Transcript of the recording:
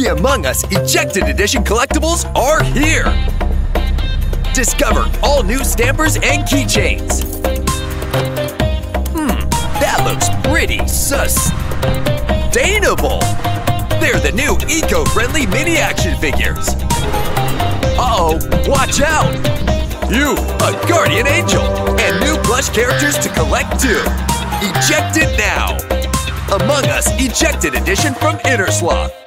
The Among Us Ejected Edition collectibles are here! Discover all new stampers and keychains. Hmm, that looks pretty sustainable. They're the new eco-friendly mini action figures. Uh-oh, watch out! You, a guardian angel, and new plush characters to collect too. Ejected now! Among Us Ejected Edition from Innersloth.